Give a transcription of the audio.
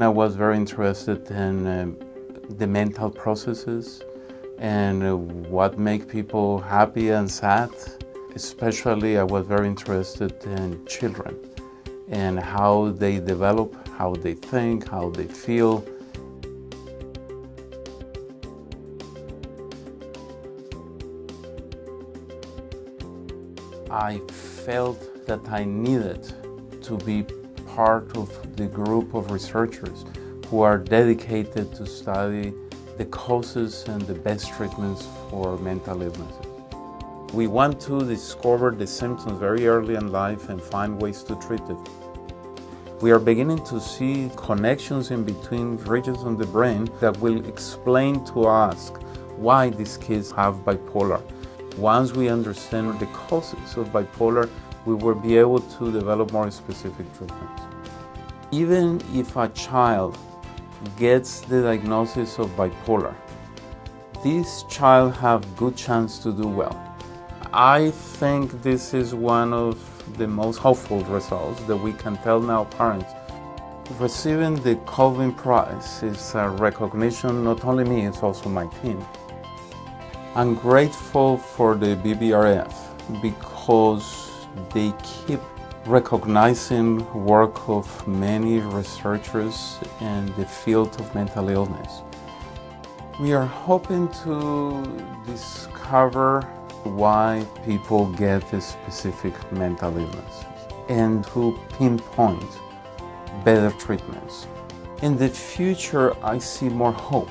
I was very interested in um, the mental processes and uh, what make people happy and sad. Especially, I was very interested in children and how they develop, how they think, how they feel. I felt that I needed to be part of the group of researchers who are dedicated to study the causes and the best treatments for mental illnesses. We want to discover the symptoms very early in life and find ways to treat it. We are beginning to see connections in between regions of the brain that will explain to us why these kids have bipolar. Once we understand the causes of bipolar, we will be able to develop more specific treatments. Even if a child gets the diagnosis of bipolar, this child have good chance to do well. I think this is one of the most hopeful results that we can tell now parents. Receiving the Colvin Prize is a recognition, not only me, it's also my team. I'm grateful for the BBRF because they keep recognizing work of many researchers in the field of mental illness. We are hoping to discover why people get a specific mental illnesses and to pinpoint better treatments. In the future, I see more hope